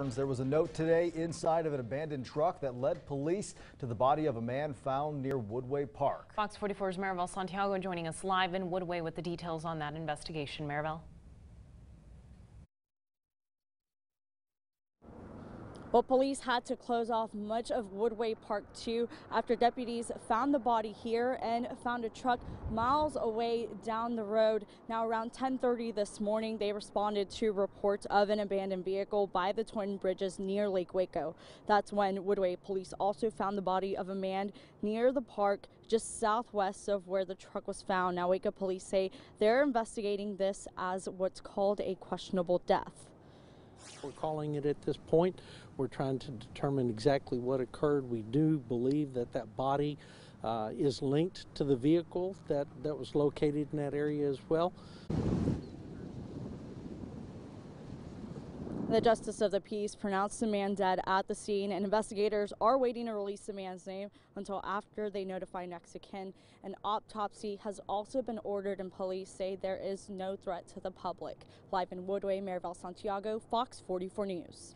There was a note today inside of an abandoned truck that led police to the body of a man found near Woodway Park. Fox 44's Maribel Santiago joining us live in Woodway with the details on that investigation. Maribel. Well, police had to close off much of Woodway Park 2 after deputies found the body here and found a truck miles away down the road. Now, around 10:30 this morning, they responded to reports of an abandoned vehicle by the Twin Bridges near Lake Waco. That's when Woodway police also found the body of a man near the park just southwest of where the truck was found. Now, Waco police say they're investigating this as what's called a questionable death. We're calling it at this point. We're trying to determine exactly what occurred. We do believe that that body uh, is linked to the vehicle that, that was located in that area as well. The Justice of the Peace pronounced the man dead at the scene, and investigators are waiting to release the man's name until after they notify next of kin. An autopsy has also been ordered, and police say there is no threat to the public. Live in Woodway, Maribel Santiago, Fox 44 News.